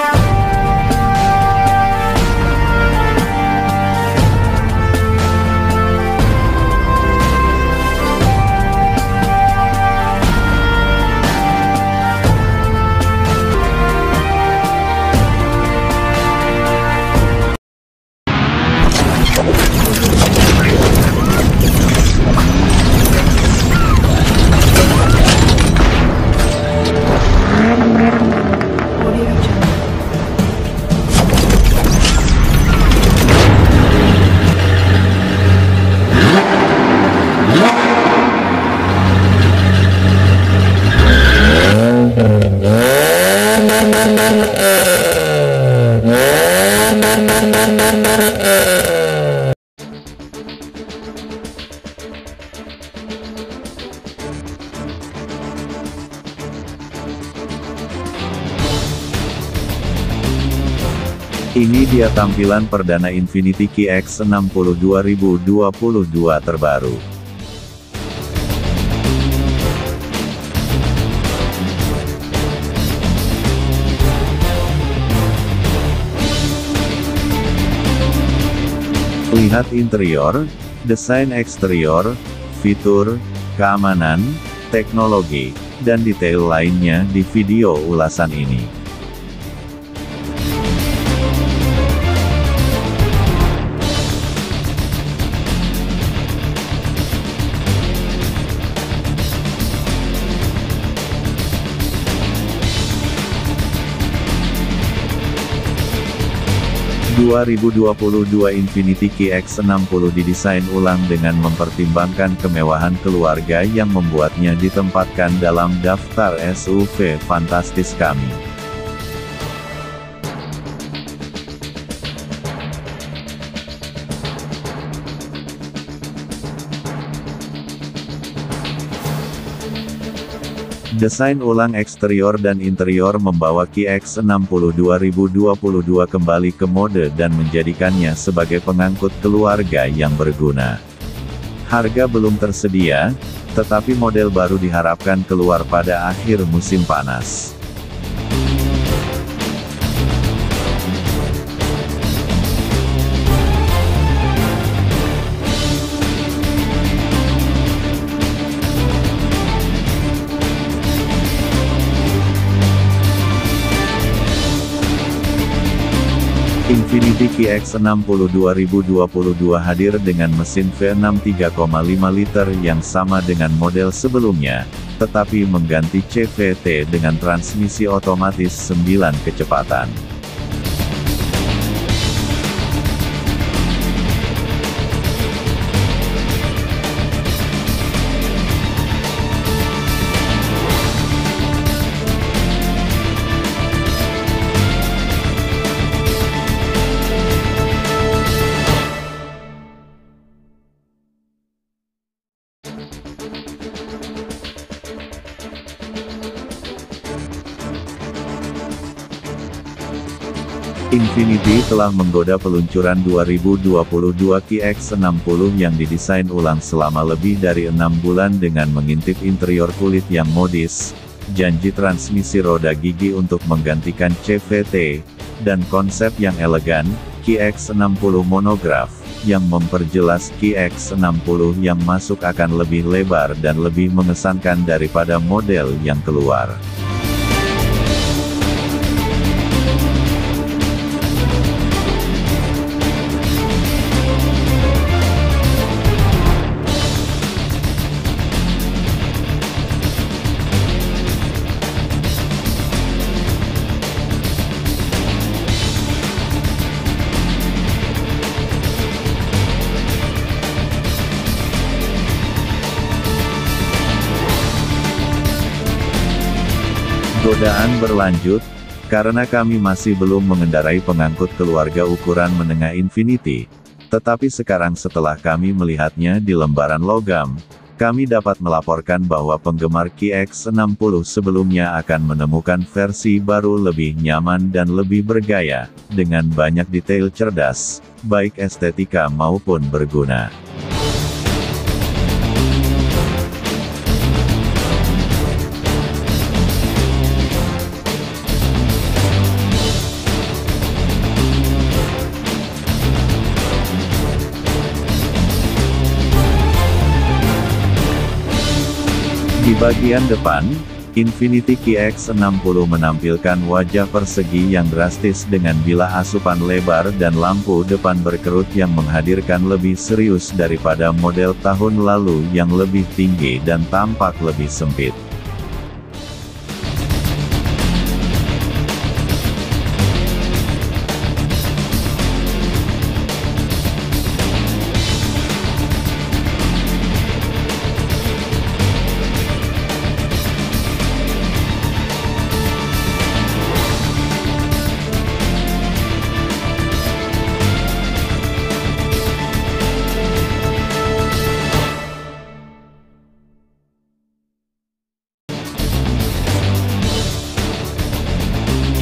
Bye. Ini dia tampilan perdana Infiniti QX60 2022 terbaru. Lihat interior, desain eksterior, fitur, keamanan, teknologi, dan detail lainnya di video ulasan ini. ...2022 Infiniti QX60 didesain ulang dengan mempertimbangkan kemewahan keluarga yang membuatnya ditempatkan dalam daftar SUV fantastis kami. Desain ulang eksterior dan interior membawa QX60 2022 kembali ke mode dan menjadikannya sebagai pengangkut keluarga yang berguna. Harga belum tersedia, tetapi model baru diharapkan keluar pada akhir musim panas. Infiniti QX60 2022 hadir dengan mesin V6 3,5 liter yang sama dengan model sebelumnya, tetapi mengganti CVT dengan transmisi otomatis 9 kecepatan. Infiniti telah menggoda peluncuran 2022 QX60 yang didesain ulang selama lebih dari enam bulan dengan mengintip interior kulit yang modis, janji transmisi roda gigi untuk menggantikan CVT, dan konsep yang elegan, QX60 monograf, yang memperjelas QX60 yang masuk akan lebih lebar dan lebih mengesankan daripada model yang keluar. Godaan berlanjut, karena kami masih belum mengendarai pengangkut keluarga ukuran menengah Infinity. Tetapi sekarang setelah kami melihatnya di lembaran logam, kami dapat melaporkan bahwa penggemar QX60 sebelumnya akan menemukan versi baru lebih nyaman dan lebih bergaya, dengan banyak detail cerdas, baik estetika maupun berguna. Bagian depan, Infiniti QX60 menampilkan wajah persegi yang drastis dengan bilah asupan lebar dan lampu depan berkerut yang menghadirkan lebih serius daripada model tahun lalu yang lebih tinggi dan tampak lebih sempit.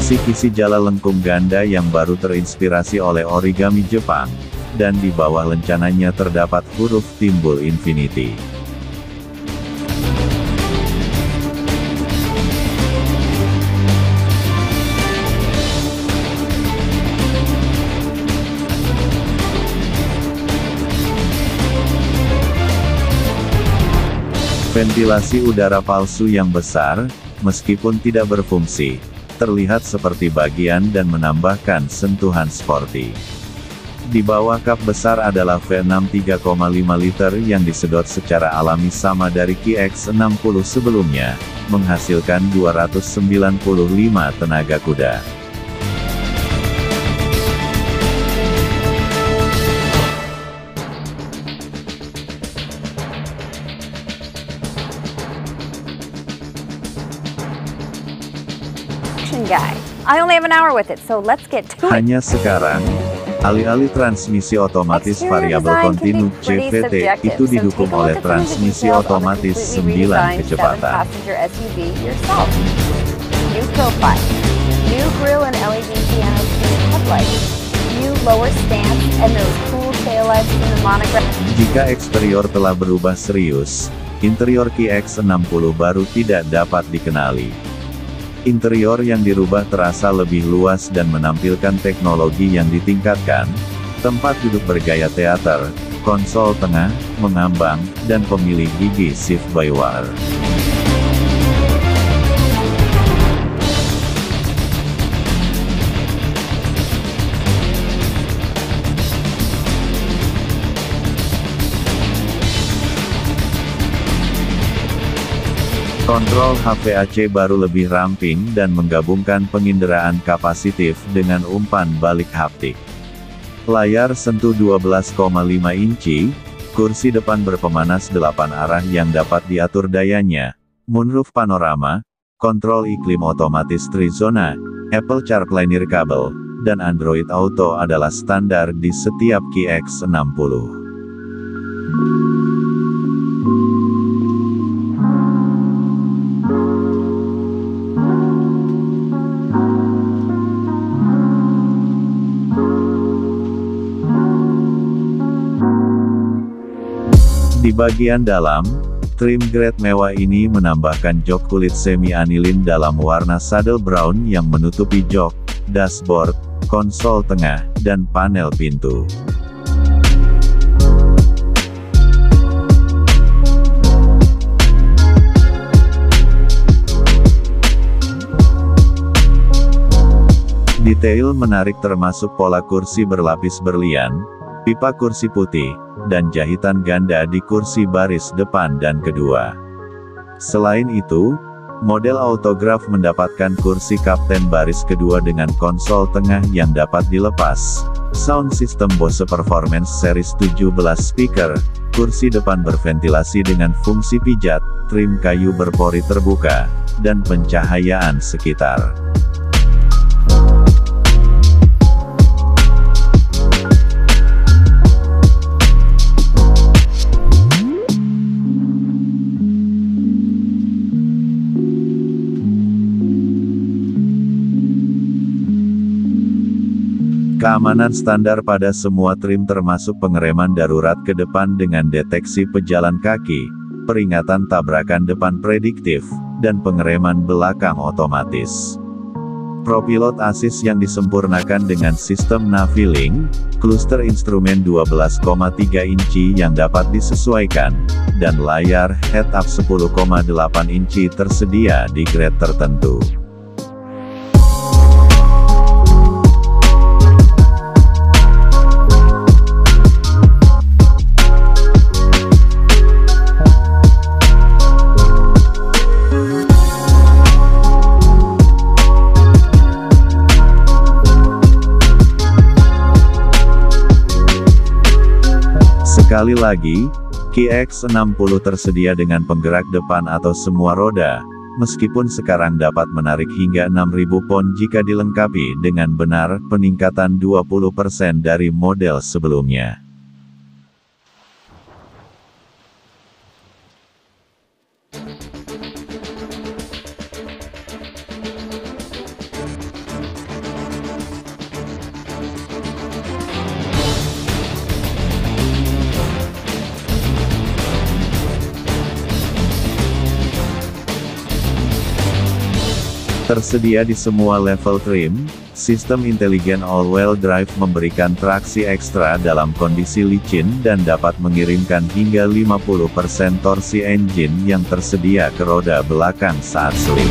Kisi-kisi jala lengkung ganda yang baru terinspirasi oleh origami Jepang, dan di bawah lencananya terdapat huruf timbul infinity. Ventilasi udara palsu yang besar, meskipun tidak berfungsi, terlihat seperti bagian dan menambahkan sentuhan sporty. Di bawah kap besar adalah V6 3,5 liter yang disedot secara alami sama dari QX60 sebelumnya, menghasilkan 295 tenaga kuda. Guy. I only have an hour with it, so let's get to it. Hanya sekarang, alih-alih transmisi otomatis variabel kontinu CVT itu didukung oleh transmisi otomatis 9 kecepatan. New profile, new grille and LED piano headlights, new lower stance, and those cool taillights in the monogram. Jika eksterior telah berubah serius, interior QX60 baru tidak dapat dikenali. Interior yang dirubah terasa lebih luas dan menampilkan teknologi yang ditingkatkan, tempat duduk bergaya teater, konsol tengah, mengambang, dan pemilih gigi shift by wire. Kontrol HVAC baru lebih ramping dan menggabungkan penginderaan kapasitif dengan umpan balik haptik. Layar sentuh 12,5 inci, kursi depan berpemanas 8 arah yang dapat diatur dayanya, moonroof panorama, kontrol iklim otomatis trizona, Apple CarPlay nirkabel, dan Android Auto adalah standar di setiap QX60. Di bagian dalam, trim grade mewah ini menambahkan jok kulit semi-anilin dalam warna saddle brown yang menutupi jok, dashboard, konsol tengah, dan panel pintu. Detail menarik termasuk pola kursi berlapis berlian, pipa kursi putih, dan jahitan ganda di kursi baris depan dan kedua. Selain itu, model autograph mendapatkan kursi kapten baris kedua dengan konsol tengah yang dapat dilepas, sound system Bose Performance Series 17 speaker, kursi depan berventilasi dengan fungsi pijat, trim kayu berpori terbuka, dan pencahayaan sekitar. Keamanan standar pada semua trim termasuk pengereman darurat ke depan dengan deteksi pejalan kaki, peringatan tabrakan depan prediktif, dan pengereman belakang otomatis. ProPilot Assist yang disempurnakan dengan sistem Naviling, kluster instrumen 12,3 inci yang dapat disesuaikan, dan layar head-up 10,8 inci tersedia di grade tertentu. Sekali lagi, KX60 tersedia dengan penggerak depan atau semua roda, meskipun sekarang dapat menarik hingga 6000 pon jika dilengkapi dengan benar, peningkatan 20% dari model sebelumnya. Tersedia di semua level trim, sistem intelijen all-wheel drive memberikan traksi ekstra dalam kondisi licin dan dapat mengirimkan hingga 50% torsi engine yang tersedia ke roda belakang saat slip.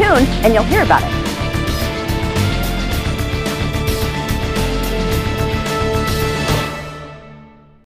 Tuned and you'll hear about it.